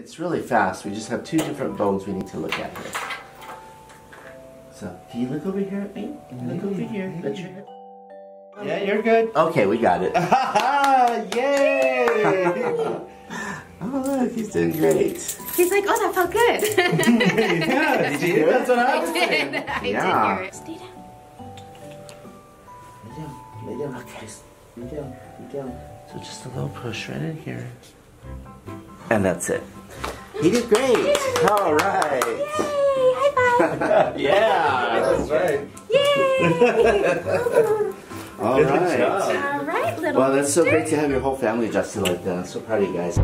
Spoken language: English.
It's really fast. We just have two different bones we need to look at here. So, can you look over here at me? Look over here. Let your head. Yeah, you're good. Okay, we got it. Yay! oh, look, he's doing great. He's like, oh, that felt good. yeah, did you hear? That's what I I did. was I Yeah. did hear it. Stay down. Lay down, lay down. Okay, lay down, lay down. So just a little push right in here. And that's it. He did great. All right. Yay! High five! Yeah. That's right. Yay! All Good right. job. All right, little Well, that's so great to have your whole family adjusted like that. I'm so proud of you guys.